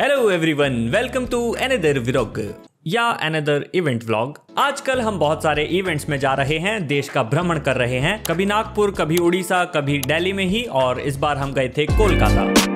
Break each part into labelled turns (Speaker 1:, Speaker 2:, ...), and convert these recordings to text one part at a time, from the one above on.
Speaker 1: Hello everyone welcome to another vlog या another event vlog आजकल हम बहुत सारे इवेंट्स में जा रहे हैं, देश का भ्रमण कर रहे हैं। कभी नागपुर, कभी उड़ीसा, कभी दिल्ली में ही, और इस बार हम गए थे कोलकाता।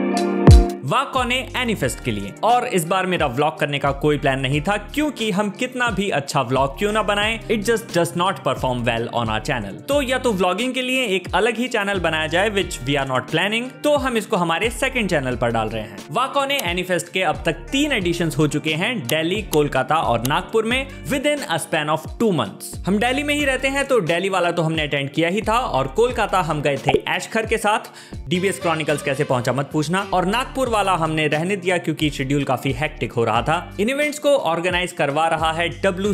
Speaker 1: वाकोने एनिफेस्ट के लिए। और इस बार मेरा व्लॉग करने का कोई प्लान नहीं था, क्योंकि हम कितना भी अच्छा व्लॉग क्यों ना बनाएँ it just does not perform well on our channel तो या तो व्लॉगिंग के लिए एक अलग ही चैनल बनाया जाए which we are not planning तो हम इसको हमारे सेकंड चैनल पर डाल रहे हैं। वाकोने एनिफेस्ट के अब तक तीन एडिशन हो चुके हैं दिल्ली कोलकाता और नागपुर में within a span of two months हम दिल्ली में ही रहते हैं तो दिल्ली वाला तो हमने अटेंड किया ही था, और कोलकाता हम गए थे एशखर के साथ। डीबीएस क्रॉनिकल्स कैसे पहुँचा मत पूछना। और नागपुर वाला हमने रहने दिया क्योंकि शेड्यूल काफ़ी हेक्टिक हो रहा था। इन इवेंट्स को ऑर्गेनाइज करवा रहा है W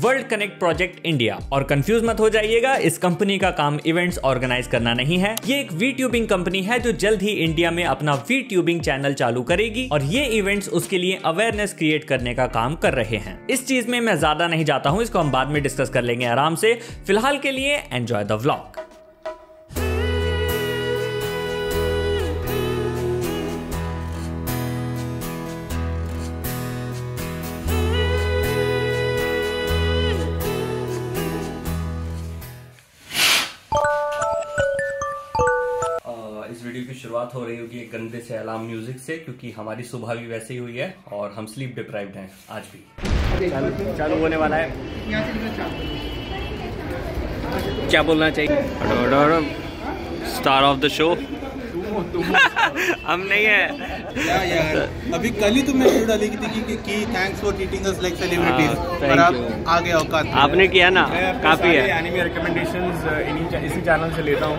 Speaker 1: world connect project India और कंफ्यूज मत हो जाइएगा, इस कंपनी का काम इवेंट्स ऑर्गेनाइज करना नहीं है। ये एक वी ट्यूबिंग कंपनी है जो जल्द ही इंडिया में अपना वी ट्यूबिंग चैनल चालू करेगी और ये इवेंट्स उसके लिए अवेयरनेस क्रिएट करने का काम कर रहे हैं। इस चीज़ में मैं ज़्यादा नहीं जाता हूँ, इसको हम बाद में डिस्कस कर लेंगे आराम से। फ़िलहाल के लिए एंजॉय द व्लॉग शुरुआत हो रही होगी एक गंदे से अलार्म म्यूज़िक से क्योंकि हमारी सुबह भी वैसे ही हुई है और हम स्लीप डिप्राइव्ड हैं आज भी। चालू होने वाला है। क्या बोलना चाहिए? स्टार ऑफ़ द शो हम नहीं है।
Speaker 2: या यार अभी कल ही तुमने वीडियो डाली थी कि, कि thanks for treating us like celebrities पर आप आगे औकात
Speaker 1: आपने किया ना? काफ़ी है।
Speaker 3: एनिमे रिकमेंडेशंस इन्हीं इसी चैनल से लेता हूँ।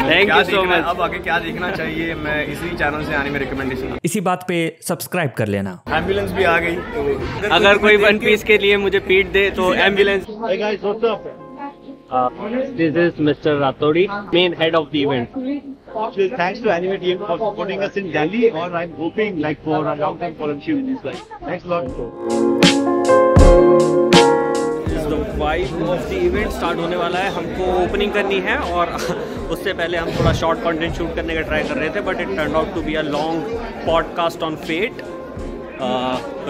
Speaker 1: थैंक यू सो मच
Speaker 3: अब आगे क्या देखना चाहिए मैं इसी चैनल से एनिमे रिकमेंडेशन
Speaker 1: इसी बात पे सब्सक्राइब कर लेना।
Speaker 3: एंबुलेंस भी आ गई तो
Speaker 1: अगर कोई वन पीस के लिए मुझे पीट दे तो ambulance this is mister रातोड़ी main head of the
Speaker 4: event Thanks to Anime team for supporting us in Delhi, or I'm hoping like for a long time few in this life. Thanks a lot.
Speaker 1: Vibe of the event start होने वाला है हमको opening करनी है और उससे पहले हम थोड़ा शॉर्ट कंटेंट शूट करने का ट्राई कर रहे थे but it turn out to be a long podcast on fate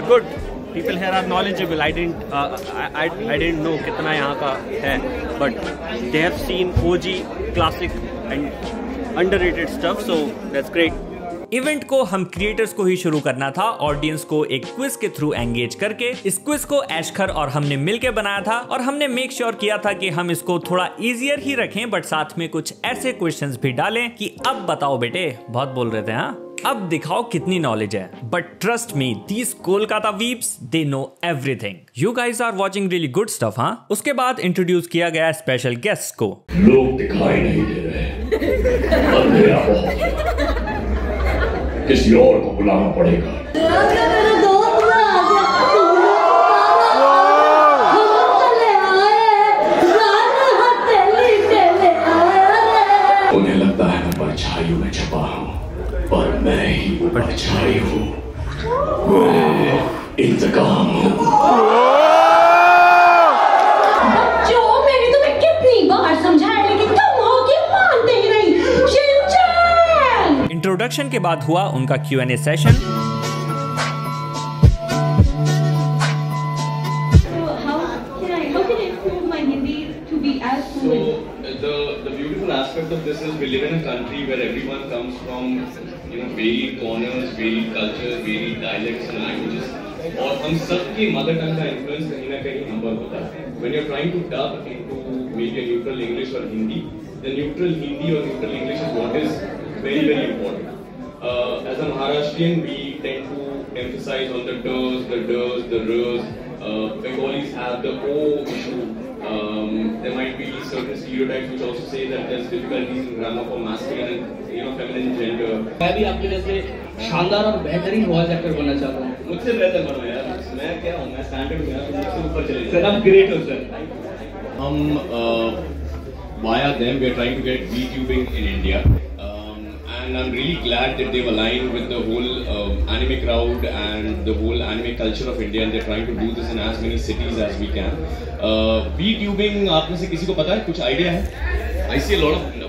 Speaker 1: good people here are knowledgeable I don't I don't know कितना यहाँ का है but they have seen O G classic and underrated stuff so that's great event को हम creators को ही शुरू करना था ऑडियंस को एक क्विज के थ्रू एंगेज करके इस क्विज को एशखर और हमने मिलके बनाया था और हमने मेक श्योर sure किया था कि हम इसको थोड़ा इजियर ही रखें बट साथ में कुछ ऐसे क्वेश्चंस भी डालें कि अब बताओ बेटे बहुत बोल रहे थे हाँ? अब दिखाओ कितनी नॉलेज है। But trust me these Kolkata weebs they know everything you guys are watching really good stuff हाँ? उसके बाद इंट्रोड्यूस किया गया स्पेशल गेस्ट को।
Speaker 5: लोग दिखाई नहीं दे रहे अंधेरा बहुत किसी और को बुलाना पड़ेगा उन्हें लगता है मैं में छपा हूँ पर मैं ही हूँ इंतकाम हूँ
Speaker 1: इंट्रोडक्शन के बाद हुआ उनका Q N A session
Speaker 6: aspect of this is we live in a country where everyone comes from you know varied corners, varied cultures, varied dialects and languages. और हम सब की मदर टंग का इन्फ्लुएंस कहीं ना कहीं हम पर होता है when you're trying to dub into maybe a neutral English or Hindi the neutral Hindi or neutral English is what is very, very important. Uh, as a Maharashtrian, we tend to emphasize on the do's, the do's, the r's. Uh, Bengalis have the O issue. Um, there might be certain stereotypes which also say that there's difficulties in grammar for masculine and you know feminine gender.
Speaker 7: मैं भी आपके जैसे शानदार और बेहतरीन voice actor बनना चाहता हूँ
Speaker 6: मुझसे बेहतर बनो यार मैं क्या हूँ मैं स्टैंडर्ड में मुझसे ऊपर चले
Speaker 7: सर आप ग्रेट हो सर
Speaker 6: हम via them we are trying to get VTubing in India. and I'm really glad that they've aligned with the whole um, anime crowd and the whole anime culture of India and they're trying to do this in as many cities as we can. Uh, VTubing, आप में से किसी को पता है कुछ idea है? I see a lot of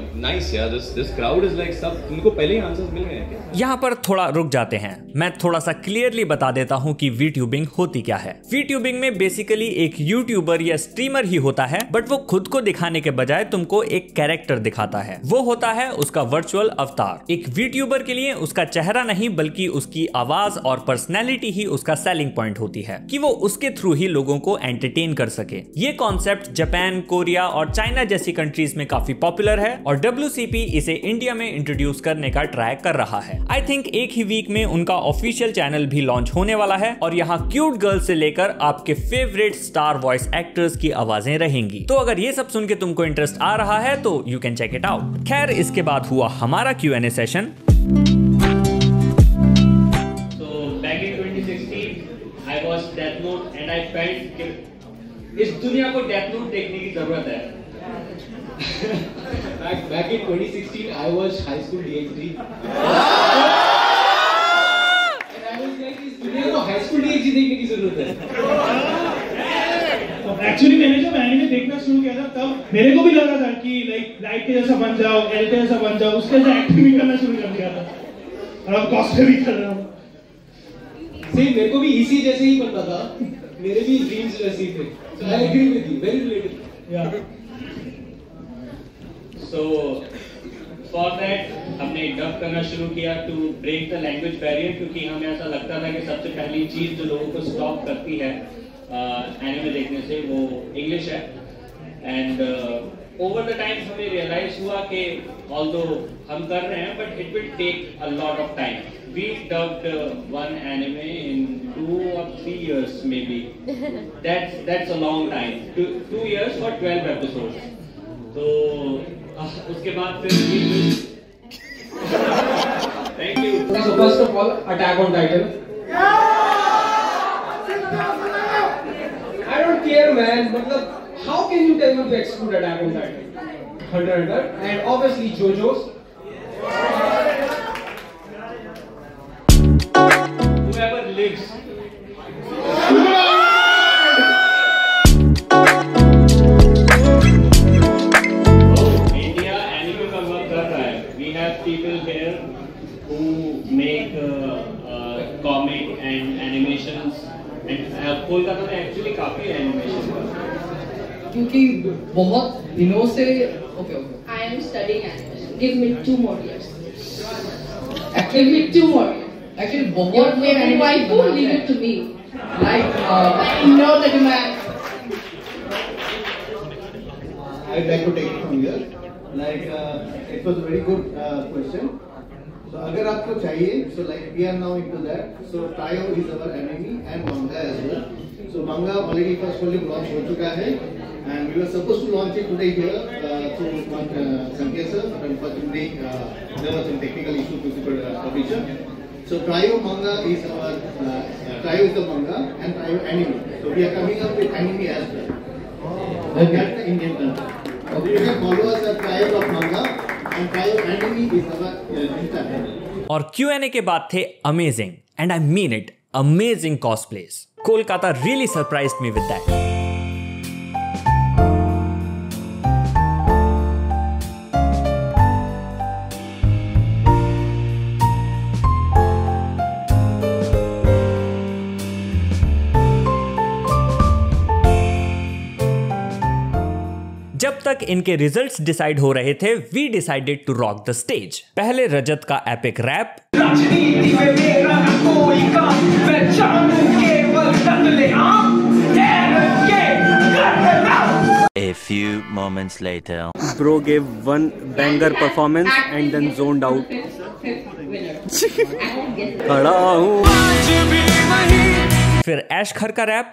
Speaker 1: यहाँ पर थोड़ा रुक जाते हैं। मैं थोड़ा सा क्लियरली बता देता हूँ कि वीट्यूबिंग होती क्या है। वीट्यूबिंग में बेसिकली एक यूट्यूबर या स्ट्रीमर ही होता है बट वो खुद को दिखाने के बजाय तुमको एक कैरेक्टर दिखाता है। वो होता है उसका वर्चुअल अवतार एक वीट्यूबर के लिए उसका चेहरा नहीं, बल्कि उसकी आवाज़ और पर्सनैलिटी ही उसका सेलिंग पॉइंट होती है, की वो उसके थ्रू ही लोगों को एंटरटेन कर सके। ये कॉन्सेप्ट जापान कोरिया और चाइना जैसी कंट्रीज़ में काफ़ी पॉपुलर है और WCP इसे इंडिया में इंट्रोड्यूस करने का ट्राई कर रहा है। आई थिंक एक ही वीक में उनका ऑफिशियल चैनल भी लॉन्च होने वाला है और यहाँ क्यूट गर्ल से लेकर आपके फेवरेट स्टार वॉइस एक्टर्स की आवाज़ें रहेंगी। तो अगर ये सब सुन के तुमको इंटरेस्ट आ रहा है तो you can check it out खैर इसके बाद हुआ हमारा Q N A session
Speaker 7: So back in 2016, I watched Death Note and I felt कि इस दुनिया को Death Note देखने की ज़रूरत है.
Speaker 8: Back, back in 2016, I was high school DxD. and I was like, इस दुनिया को high school DxD देखने की ज़रूरत है.
Speaker 9: एक्चुअली मैंने जब एनिमे देखना शुरू किया था तब मेरे को भी लगा था कि लाइक लाइट के जैसा बन जाओ एल के जैसा बन जाओ उसके जैसा एक्टिंग भी करना शुरू कर दिया था और अब कॉस्प्ले भी कर रहा हूँ
Speaker 8: Same, मेरे को भी इसी जैसे ही बनता था. मेरे भी dreams वैसे ही थे. So I agree with you. Very
Speaker 7: So for that हमने डब करना शुरू किया to break the language barrier क्योंकि हमें ऐसा लगता था कि सबसे पहली चीज़ जो लोगों को स्टॉप करती है एनिमे देखने से वो इंग्लिश है। एंड ओवर द टाइम हमें रियलाइज़ हुआ कि ऑल्दो हम कर रहे हैं but it will take a lot of time we dubbed one anime in or three years maybe that's that's a long time two years for twelve episodes तो ah, उसके बाद फिर thank
Speaker 8: you first of all attack on Titan I don't care man मतलब how can you tell me to exclude attack on titan hundred hunter and obviously जो
Speaker 7: Whoever lives. Kolkata में actually काफ़ी animation
Speaker 10: क्योंकि बहुत दिनों से okay okay
Speaker 11: I am studying animation. Give me two more years. Give me two more actually
Speaker 10: बहुत
Speaker 11: favorite waifu, leave it to me.
Speaker 10: Like
Speaker 11: I know the demand.
Speaker 4: I'd like to take it from here. Like, uh, it was a very good uh, question. So, अगर आपको चाहिए, so like we are now into that. So, Tayo is our enemy and manga as well. So, manga already first volume launch हो चुका है, and we were supposed to launch it today here uh, through uh, Sankhya sir, but unfortunately uh, there was some technical issue to uh, publisher. So, Tayo manga is our uh, uh, Tayo is the manga and Tayo anime. So, we are coming up with anime as well. Oh, Okay. That's the Indian culture. Okay. You can follow us at Trial of Manga
Speaker 1: और Q N A के बाद थे amazing and I mean it amazing cost place Kolkata really surprise me with that तक इनके results decide हो रहे थे we decided to rock the stage पहले रजत का
Speaker 12: epic rap
Speaker 13: A few moments later.
Speaker 3: Bro gave one banger performance and then zoned out. खड़ा हूँ।
Speaker 1: फिर ऐश खर का रैप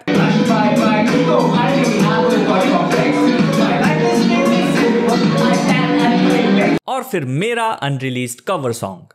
Speaker 1: और फिर मेरा अनरिलीज्ड कवर सॉन्ग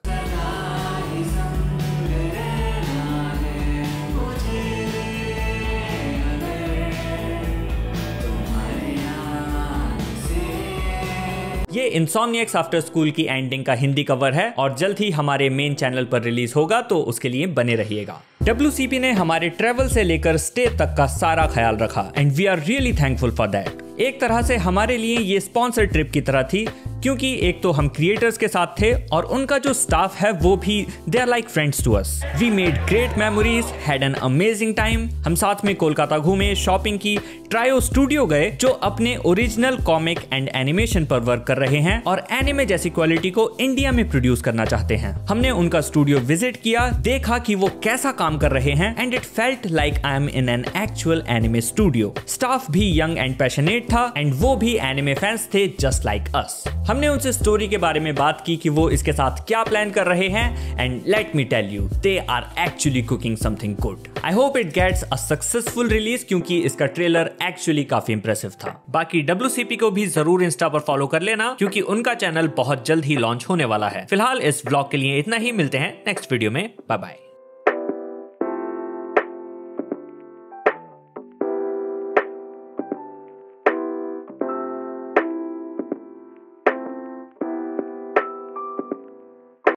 Speaker 1: ये इंसोनियक्स आफ्टर स्कूल की एंडिंग का हिंदी कवर है और जल्द ही हमारे मेन चैनल पर रिलीज़ होगा तो उसके लिए बने रहिएगा। डब्ल्यूसीपी ने हमारे ट्रेवल से लेकर स्टे तक का सारा ख्याल रखा and we are really thankful for that एक तरह से हमारे लिए ये स्पॉन्सर ट्रिप की तरह थी क्योंकि एक तो हम क्रिएटर्स के साथ थे और उनका जो स्टाफ है वो भी they are like friends to us we made great memories had an amazing time हम साथ में कोलकाता घूमे शॉपिंग की ट्रायो स्टूडियो गए, जो अपने ओरिजिनल कॉमिक एंड एनिमेशन पर वर्क कर रहे हैं और एनिमे जैसी क्वालिटी को इंडिया में प्रोड्यूस करना चाहते हैं। हमने उनका स्टूडियो विज़िट किया, देखा कि वो कैसा काम कर रहे हैं and it felt like I am in an actual anime studio staff भी यंग एंड पैशनेट था एंड वो भी एनिमे फैंस थे जस्ट लाइक अस हमने उनसे स्टोरी के बारे में बात की कि वो इसके साथ क्या प्लान कर रहे हैं and let me tell you they are actually cooking something good I hope it gets a successful release क्योंकि इसका ट्रेलर एक्चुअली काफ़ी इंप्रेसिव था। बाकी डब्ल्यू को भी ज़रूर इंस्टा पर फॉलो कर लेना, क्योंकि उनका चैनल बहुत जल्द ही लॉन्च होने वाला है। फ़िलहाल इस ब्लॉग के लिए इतना ही, मिलते हैं नेक्स्ट वीडियो में। Bye bye